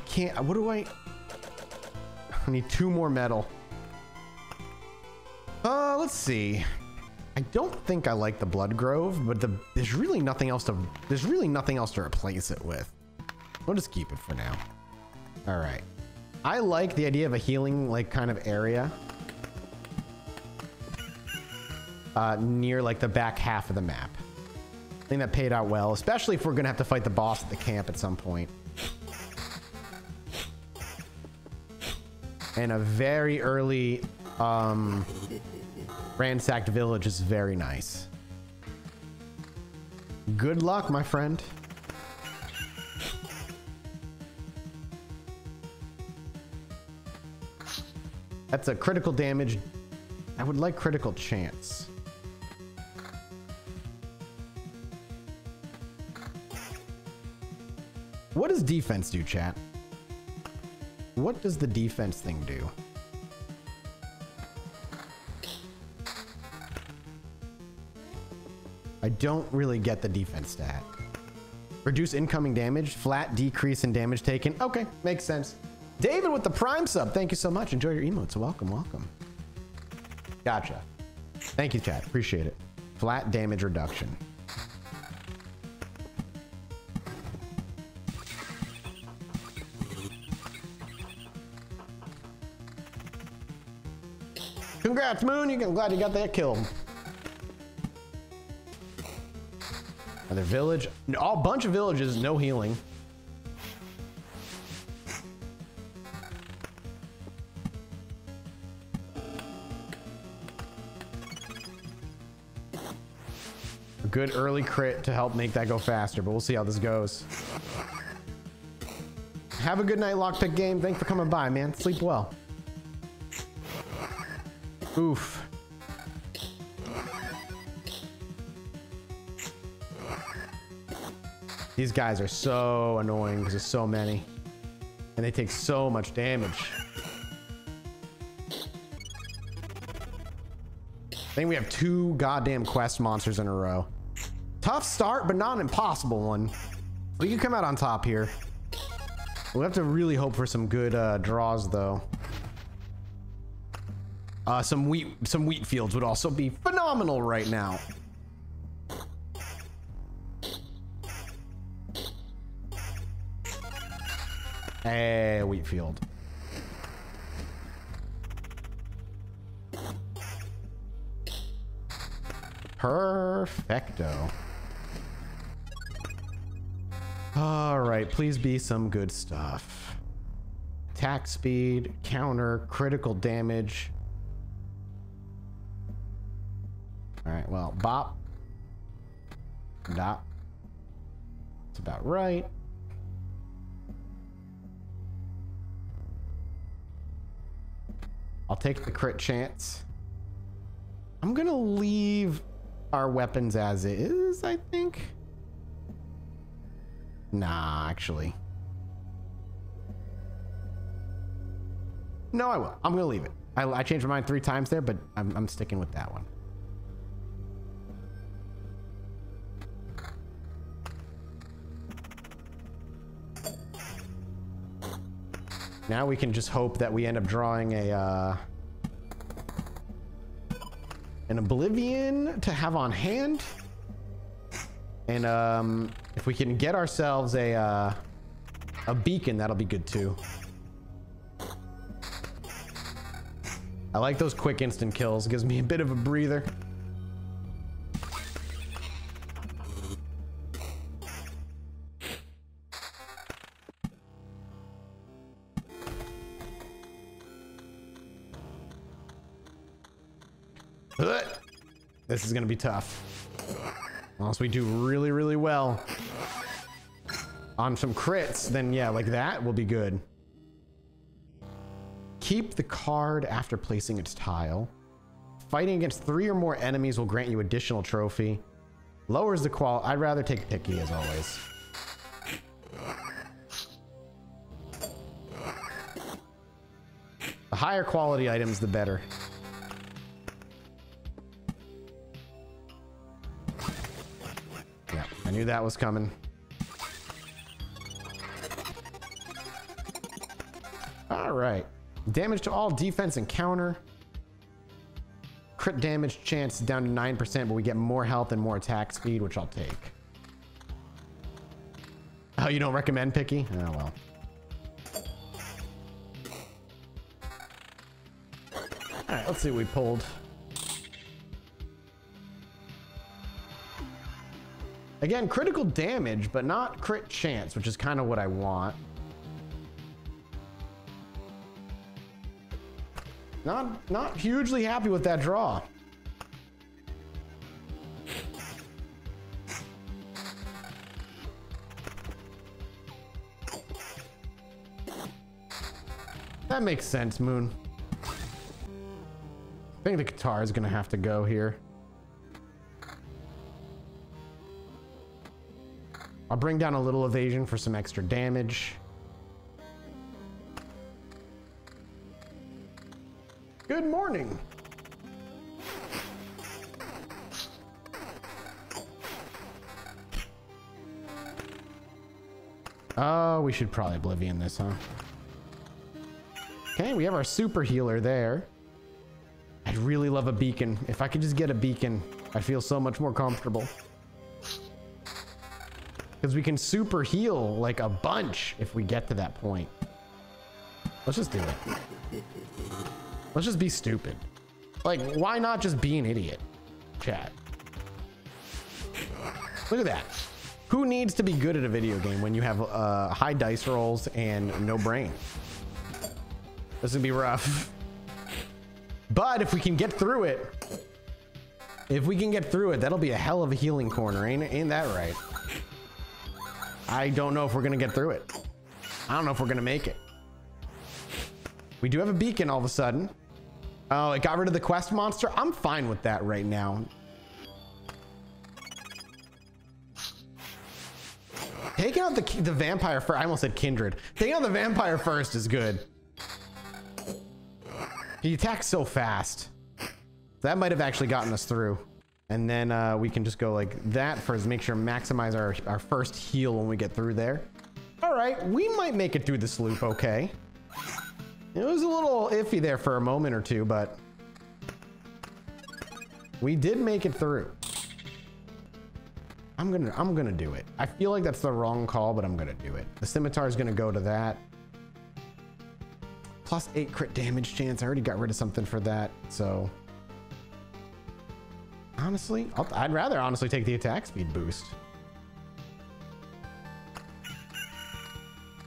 can't. What do I? I need two more metal. Uh, let's see. I don't think I like the Blood Grove, but the, there's really nothing else to there's really nothing else to replace it with. We'll just keep it for now. All right. I like the idea of a healing like kind of area uh, near like the back half of the map. I think that paid out well, especially if we're gonna have to fight the boss at the camp at some point. And a very early um, ransacked village is very nice. Good luck, my friend. That's a critical damage. I would like critical chance. What does defense do, chat? What does the defense thing do? I don't really get the defense stat. Reduce incoming damage, flat decrease in damage taken. Okay, makes sense. David with the prime sub. Thank you so much. Enjoy your emotes. Welcome, welcome. Gotcha. Thank you, chat. Appreciate it. Flat damage reduction. Congrats, Moon. I'm glad you got that kill. Another village. A bunch of villages, no healing. A good early crit to help make that go faster, but we'll see how this goes. Have a good night, Lockpick Game. Thanks for coming by, man. Sleep well. Oof. These guys are so annoying because there's so many. And they take so much damage. I think we have two goddamn quest monsters in a row. Tough start, but not an impossible one. We can come out on top here. We'll have to really hope for some good uh, draws, though. Uh, some wheat, some wheat fields would also be phenomenal right now. Hey, wheat field. Perfecto. All right, please be some good stuff. Attack speed, counter, critical damage. All right, well, bop. Dot. It's about right. I'll take the crit chance. I'm gonna leave our weapons as is, I think. Nah, actually. No, I will. I'm gonna leave it. I, I changed my mind three times there, but I'm, I'm sticking with that one. Now we can just hope that we end up drawing a, uh, an Oblivion to have on hand. And um, if we can get ourselves a, uh, a beacon, that'll be good too. I like those quick instant kills. Gives me a bit of a breather. This is going to be tough. Unless we do really, really well on some crits, then yeah, like that will be good. Keep the card after placing its tile. Fighting against three or more enemies will grant you additional trophy. Lowers the qual. I'd rather take picky as always. The higher quality items, the better. I knew that was coming. All right. Damage to all defense and counter. Crit damage chance down to 9%, but we get more health and more attack speed, which I'll take. Oh, you don't recommend Picky? Oh, well. All right, let's see what we pulled. Again, critical damage, but not crit chance, which is kind of what I want. Not, not hugely happy with that draw. That makes sense, Moon. I think the katar is going to have to go here. I'll bring down a little evasion for some extra damage. Good morning. Oh, we should probably Oblivion this, huh? Okay, we have our super healer there. I'd really love a beacon. If I could just get a beacon, I'd feel so much more comfortable. Because we can super heal like a bunch if we get to that point. Let's just do it. Let's just be stupid. Like, why not just be an idiot? Chat. Look at that. Who needs to be good at a video game when you have uh, high dice rolls and no brain? This would be rough. But if we can get through it, if we can get through it, that'll be a hell of a healing corner. Ain't, ain't that right? I don't know if we're going to get through it. I don't know if we're going to make it. We do have a beacon all of a sudden. Oh, it got rid of the quest monster. I'm fine with that right now. Taking out the, the vampire first. I almost said kindred. Taking out the vampire first is good. He attacks so fast. That might have actually gotten us through. And then uh, we can just go like that first, make sure maximize our, our first heal when we get through there. All right, we might make it through this loop okay. It was a little iffy there for a moment or two, but we did make it through. I'm gonna, I'm gonna do it. I feel like that's the wrong call, but I'm gonna do it. The scimitar is gonna go to that. Plus eight crit damage chance. I already got rid of something for that, so. Honestly, i would rather honestly take the attack speed boost.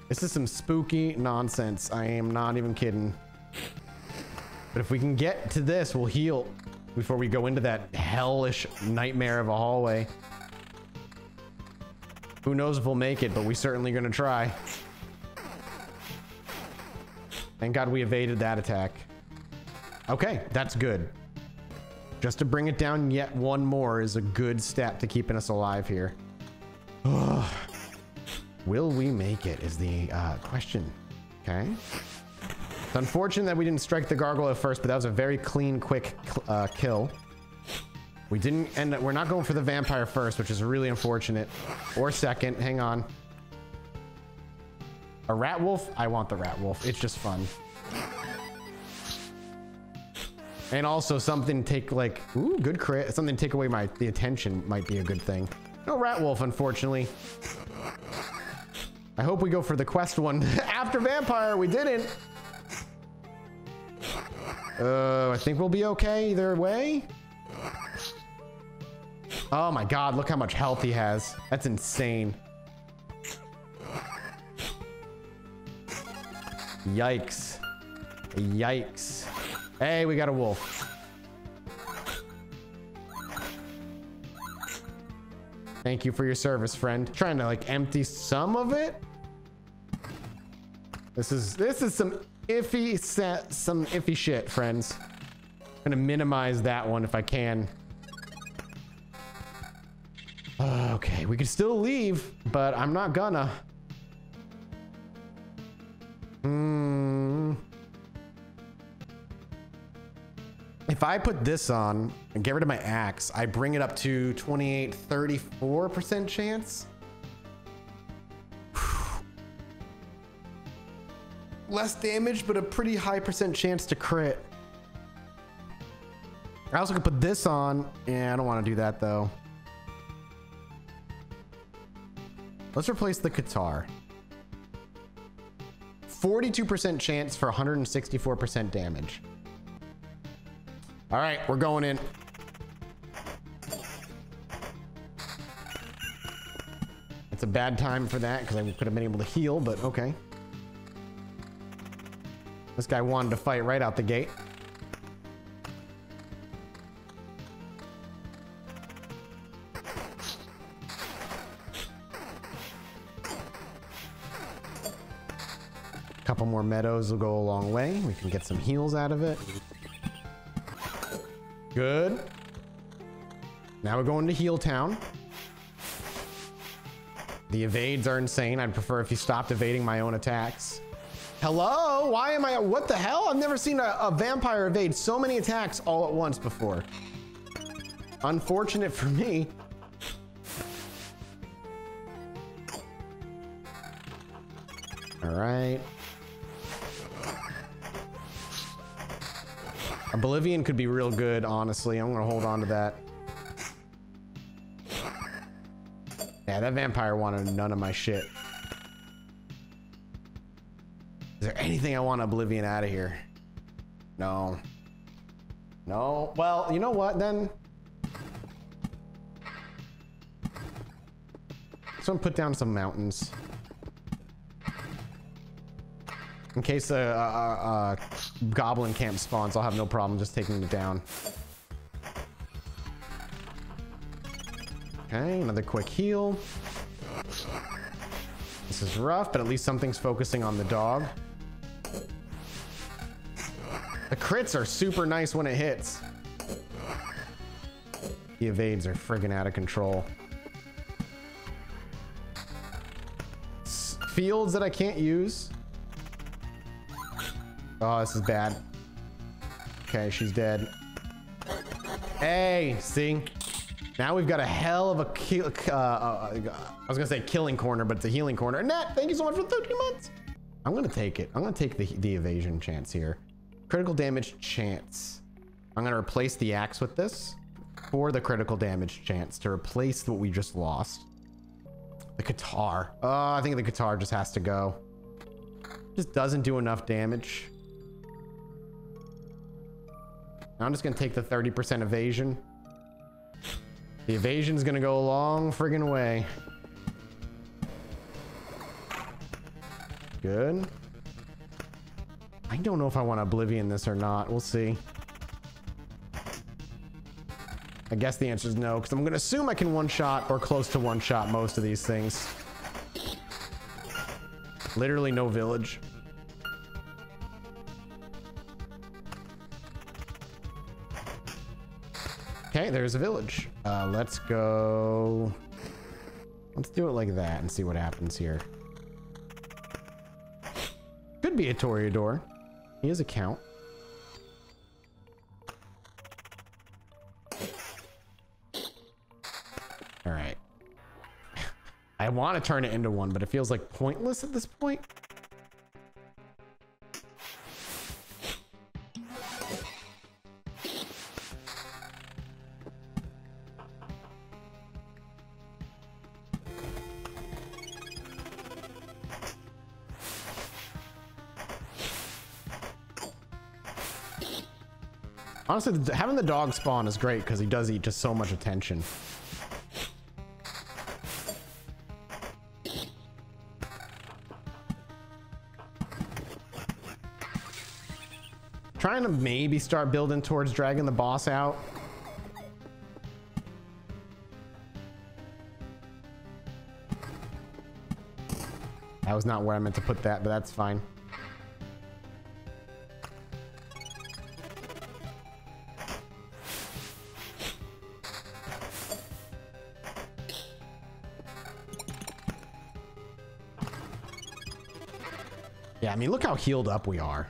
This is some spooky nonsense. I am not even kidding. But if we can get to this, we'll heal before we go into that hellish nightmare of a hallway. Who knows if we'll make it, but we're certainly gonna try. Thank God we evaded that attack. Okay, that's good. Just to bring it down yet one more is a good step to keeping us alive here. Will we make it is the uh, question. Okay. It's unfortunate that we didn't strike the gargoyle first, but that was a very clean, quick uh, kill. We didn't end up, we're not going for the vampire first, which is really unfortunate. Or second, hang on. A rat wolf? I want the rat wolf. It's just fun. And also something take like, ooh, good crit. Something take away my, the attention might be a good thing. No rat wolf, unfortunately. I hope we go for the quest one after vampire. We didn't. Uh, I think we'll be okay either way. Oh my god, look how much health he has. That's insane. Yikes. Yikes. Hey, we got a wolf. Thank you for your service, friend. Trying to like empty some of it. This is this is some iffy set, some iffy shit, friends. I'm gonna minimize that one if I can. Okay, we can still leave, but I'm not gonna. Hmm. If I put this on and get rid of my axe, I bring it up to 28, 34% chance. less damage, but a pretty high percent chance to crit. I also could put this on. Yeah, I don't want to do that though. Let's replace the katar. 42% chance for 164% damage. All right, we're going in. It's a bad time for that because I could have been able to heal, but okay. This guy wanted to fight right out the gate. A couple more meadows will go a long way. We can get some heals out of it. Good. Now we're going to Heal Town. The evades are insane. I'd prefer if you stopped evading my own attacks. Hello? Why am I... What the hell? I've never seen a, a vampire evade so many attacks all at once before. Unfortunate for me. All right. Oblivion could be real good, honestly. I'm gonna hold on to that. Yeah, that vampire wanted none of my shit. Is there anything I want Oblivion out of here? No. No. Well, you know what then? So I'm put down some mountains. In case a, a, a, goblin camp spawns, I'll have no problem just taking it down. Okay, another quick heal. This is rough, but at least something's focusing on the dog. The crits are super nice when it hits. The evades are friggin' out of control. S fields that I can't use. Oh, this is bad. Okay, she's dead. Hey, see? Now we've got a hell of a kill. Uh, uh, I was gonna say killing corner, but it's a healing corner. Nat, thank you so much for 13 months. I'm gonna take it. I'm gonna take the, the evasion chance here. Critical damage chance. I'm gonna replace the axe with this for the critical damage chance to replace what we just lost. The katar. Oh, I think the katar just has to go. Just doesn't do enough damage. I'm just gonna take the 30% evasion. The evasion's gonna go a long friggin' way. Good. I don't know if I want to Oblivion this or not. We'll see. I guess the answer is no, because I'm going to assume I can one-shot or close to one-shot most of these things. Literally no village. Okay, there's a village. Uh, let's go... Let's do it like that and see what happens here. Could be a Toreador. He is a count. All right. I want to turn it into one, but it feels like pointless at this point. Honestly, having the dog spawn is great because he does eat just so much attention. Trying to maybe start building towards dragging the boss out. That was not where I meant to put that, but that's fine. How healed up we are.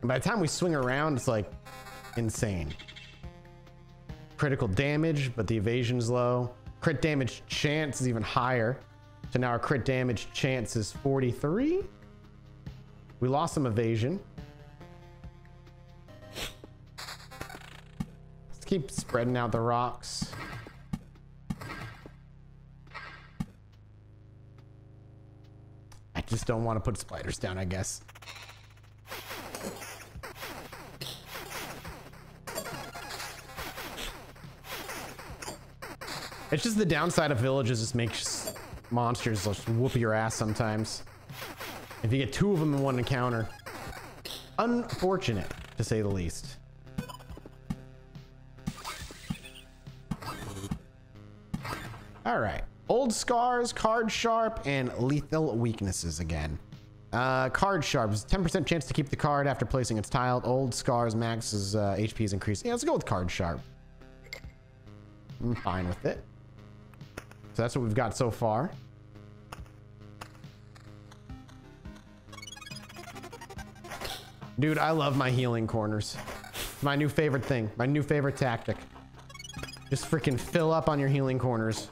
And by the time we swing around, it's like insane. Critical damage, but the evasion's low. Crit damage chance is even higher. So now our crit damage chance is 43. We lost some evasion. Let's keep spreading out the rocks. I just don't want to put spiders down, I guess. It's just the downside of villages just makes monsters just whoop your ass sometimes. If you get two of them in one encounter. Unfortunate, to say the least. All right. Old scars, card sharp, and lethal weaknesses again. Uh, card sharp is 10% chance to keep the card after placing its tiled. Old scars max's uh, HP is increased. Yeah, let's go with card sharp. I'm fine with it. So that's what we've got so far. Dude, I love my healing corners. My new favorite thing. My new favorite tactic. Just freaking fill up on your healing corners.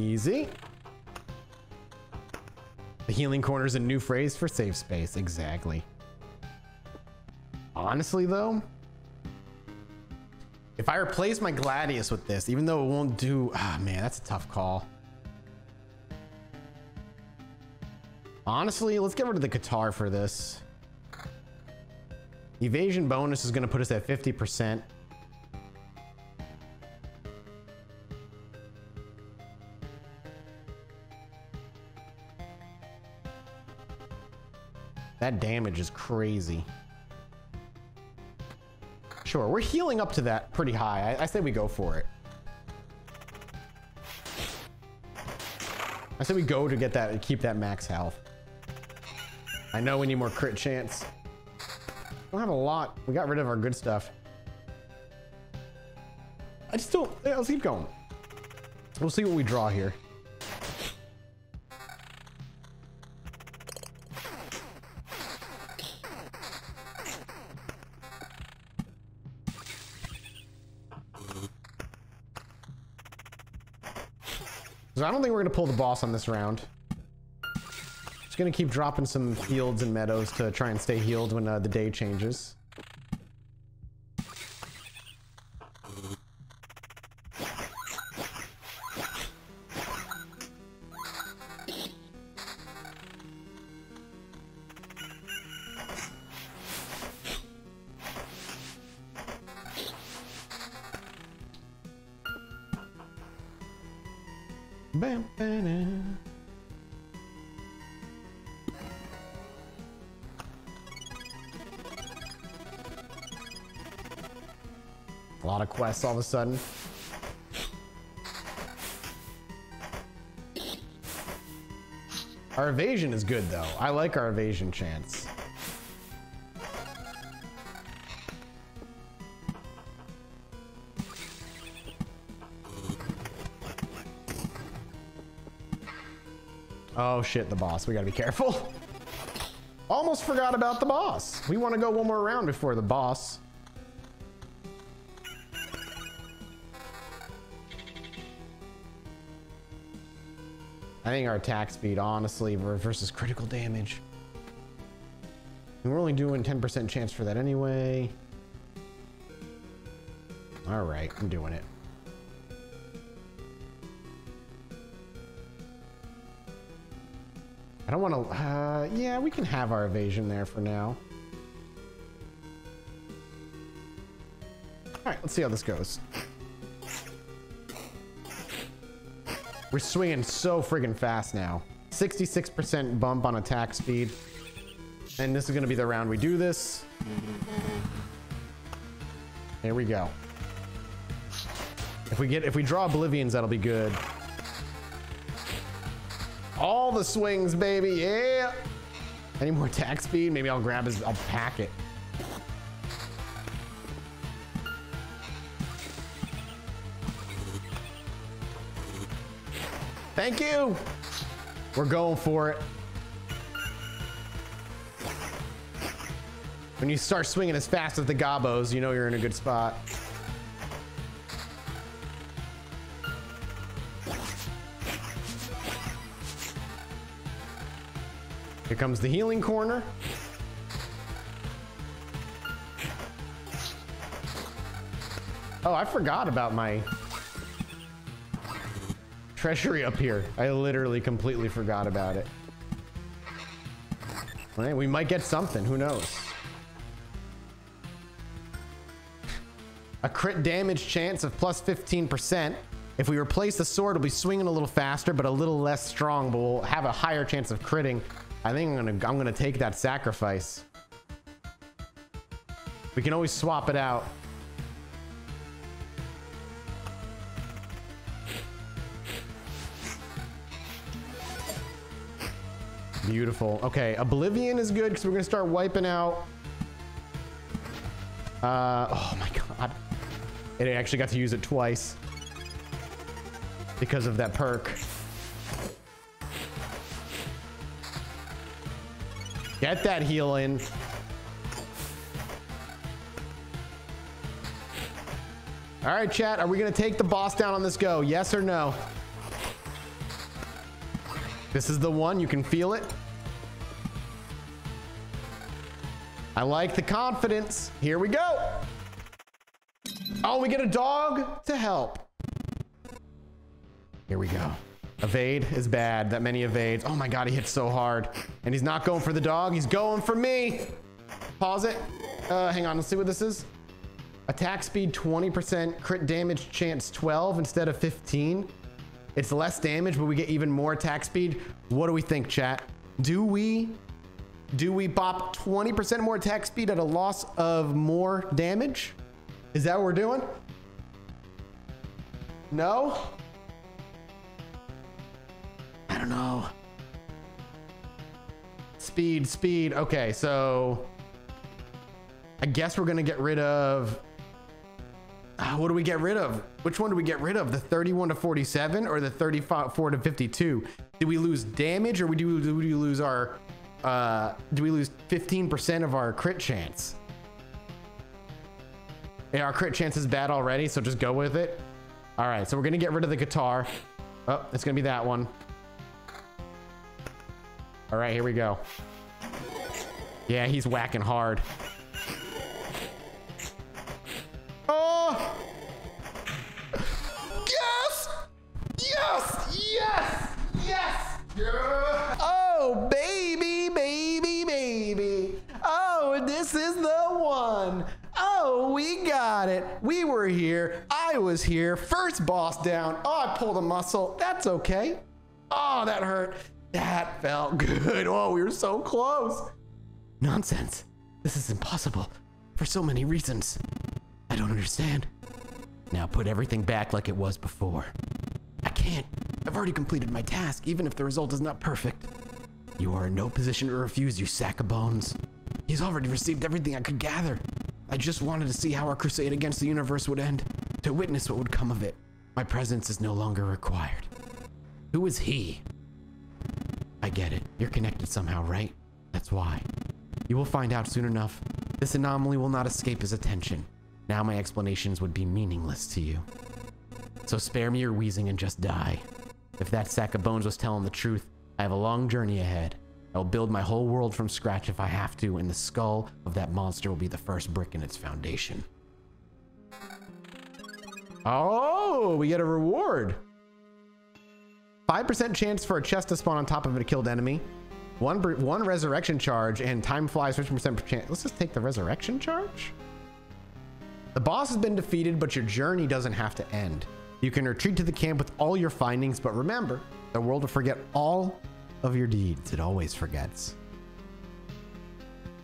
Easy. The healing corner is a new phrase for safe space. Exactly. Honestly, though, if I replace my Gladius with this, even though it won't do... Ah, man, that's a tough call. Honestly, let's get rid of the katar for this. Evasion bonus is going to put us at 50%. That damage is crazy. Sure, we're healing up to that pretty high. I, I say we go for it. I say we go to get that, keep that max health. I know we need more crit chance. We don't have a lot. We got rid of our good stuff. I just don't, yeah, let's keep going. We'll see what we draw here. So I don't think we're gonna pull the boss on this round. Just gonna keep dropping some fields and meadows to try and stay healed when uh, the day changes. Bam, bam, A lot of quests all of a sudden. Our evasion is good though. I like our evasion chance. Oh shit, the boss. We gotta be careful. Almost forgot about the boss. We want to go one more round before the boss. I think our attack speed, honestly, versus critical damage. And we're only doing 10% chance for that anyway. All right, I'm doing it. I don't want to, uh, yeah, we can have our evasion there for now. All right, let's see how this goes. We're swinging so friggin' fast now. 66% bump on attack speed. And this is gonna be the round we do this. Here we go. If we get, if we draw Oblivions, that'll be good all the swings, baby. Yeah. Any more attack speed? Maybe I'll grab his, I'll pack it. Thank you. We're going for it. When you start swinging as fast as the gobos, you know you're in a good spot. Here comes the healing corner. Oh, I forgot about my treasury up here. I literally completely forgot about it. Well, we might get something. Who knows? A crit damage chance of plus 15%. If we replace the sword, it'll be swinging a little faster, but a little less strong, but we'll have a higher chance of critting. I think I'm gonna I'm gonna take that sacrifice. We can always swap it out. Beautiful. Okay, Oblivion is good because we're gonna start wiping out. Uh, oh my god. It actually got to use it twice because of that perk. Get that heal in. All right, chat. Are we to take the boss down on this go? Yes or no? This is the one. You can feel it. I like the confidence. Here we go. Oh, we get a dog to help. Here we go. Evade is bad. That many evades. Oh my god, he hits so hard. And he's not going for the dog. He's going for me. Pause it. Uh, hang on. Let's see what this is. Attack speed 20%. Crit damage chance 12 instead of 15. It's less damage, but we get even more attack speed. What do we think, chat? Do we do we bop 20% more attack speed at a loss of more damage? Is that what we're doing? No? Don't know. Speed, speed. Okay, so I guess we're gonna get rid of. Uh, what do we get rid of? Which one do we get rid of? The 31 to 47 or the 34 to 52? Did we lose damage or we do, do we lose our? Uh, do we lose 15% of our crit chance? Yeah, our crit chance is bad already, so just go with it. All right, so we're gonna get rid of the katar. Oh, it's gonna be that one. All right, here we go. Yeah, he's whacking hard. Oh! Yes! Yes! Yes! Yes! Yeah! Oh, baby, baby, baby. Oh, this is the one. Oh, we got it. We were here. I was here. First boss down. Oh, I pulled a muscle. That's okay. Oh, that hurt. That felt good. Oh, we were so close. Nonsense. This is impossible for so many reasons. I don't understand. Now put everything back like it was before. I can't. I've already completed my task, even if the result is not perfect. You are in no position to refuse, you sack of bones. He's already received everything I could gather. I just wanted to see how our crusade against the universe would end, to witness what would come of it. My presence is no longer required. Who is he? I get it. You're connected somehow, right? That's why. You will find out soon enough. This anomaly will not escape his attention. Now my explanations would be meaningless to you. So spare me your wheezing and just die. If that sack of bones was telling the truth, I have a long journey ahead. I will build my whole world from scratch if I have to, and the skull of that monster will be the first brick in its foundation. Oh, we get a reward. 5% chance for a chest to spawn on top of a killed enemy. One, one resurrection charge and time flies 50% chance. Let's just take the resurrection charge. The boss has been defeated, but your journey doesn't have to end. You can retreat to the camp with all your findings, but remember, the world will forget all of your deeds. It always forgets.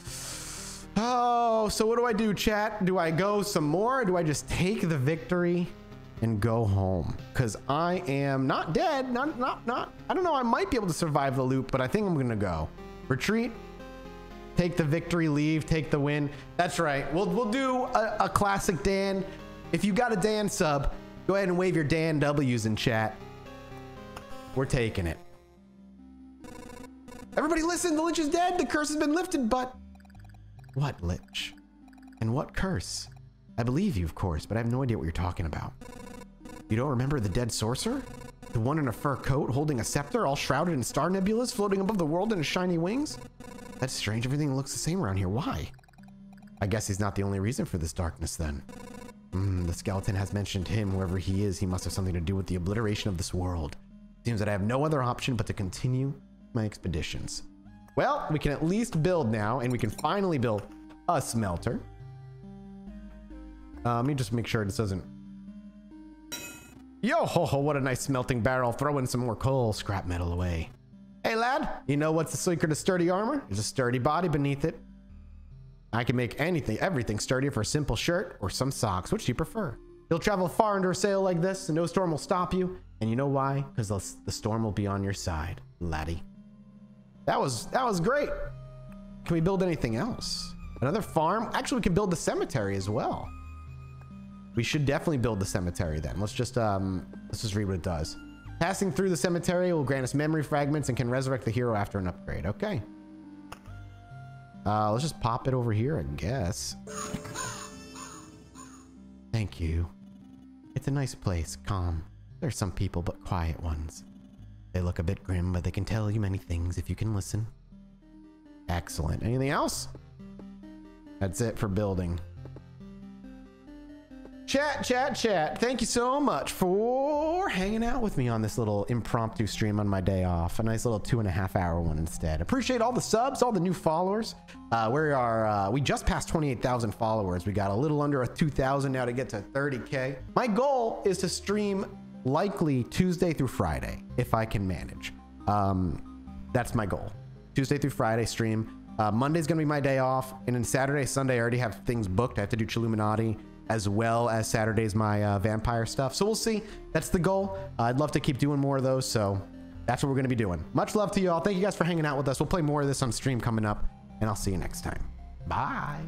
Oh, so what do I do, chat? Do I go some more? do I just take the victory? And go home because I am not dead. Not, not, not. I don't know. I might be able to survive the loop, but I think I'm going to go retreat, take the victory, leave, take the win. That's right. We'll, we'll do a, a classic Dan. If you got a Dan sub, go ahead and wave your Dan W's in chat. We're taking it. Everybody listen, the Lich is dead. The curse has been lifted, but... What Lich? And what curse? I believe you, of course, but I have no idea what you're talking about. You don't remember the dead sorcerer? The one in a fur coat holding a scepter, all shrouded in star nebulas, floating above the world in his shiny wings? That's strange. Everything looks the same around here. Why? I guess he's not the only reason for this darkness then. Mm, the skeleton has mentioned him. Whoever he is, he must have something to do with the obliteration of this world. Seems that I have no other option but to continue my expeditions. Well, we can at least build now, and we can finally build a smelter. Uh, let me just make sure this doesn't... Yo ho ho, what a nice smelting barrel. Throw in some more coal, scrap metal away. Hey lad, you know what's the secret to sturdy armor? There's a sturdy body beneath it. I can make anything, everything sturdier for a simple shirt or some socks. Which do you prefer? You'll travel far under a sail like this, and no storm will stop you. And you know why? Because the, the storm will be on your side, laddie. That was that was great. Can we build anything else? Another farm? Actually, we can build the cemetery as well. We should definitely build the cemetery then. Let's just um let's just read what it does. Passing through the cemetery will grant us memory fragments and can resurrect the hero after an upgrade. Okay. Uh, let's just pop it over here, I guess. Thank you. It's a nice place, calm. There's some people, but quiet ones. They look a bit grim, but they can tell you many things if you can listen. Excellent. Anything else? That's it for building. Chat, chat, chat. Thank you so much for hanging out with me on this little impromptu stream on my day off. A nice little two and a half hour one instead. Appreciate all the subs, all the new followers. Uh, we are, uh, we just passed 28,000 followers. We got a little under a 2,000 now to get to 30K. My goal is to stream likely Tuesday through Friday, if I can manage. Um, that's my goal. Tuesday through Friday stream. Uh, Monday's gonna be my day off, and then Saturday, Sunday, I already have things booked. I have to do Chilluminati as well as Saturday's my uh, vampire stuff. So we'll see. That's the goal. Uh, I'd love to keep doing more of those. So that's what we're going to be doing. Much love to you all. Thank you guys for hanging out with us. We'll play more of this on stream coming up, and I'll see you next time. Bye.